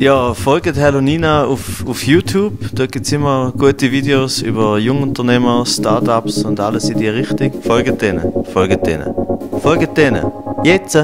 Ja, folgt Hello Nina auf, auf YouTube. Da gibt es immer gute Videos über Jungunternehmer, Startups und alles in die Richtung. Folgt denen, folgt denen, folgt denen. Jetzt!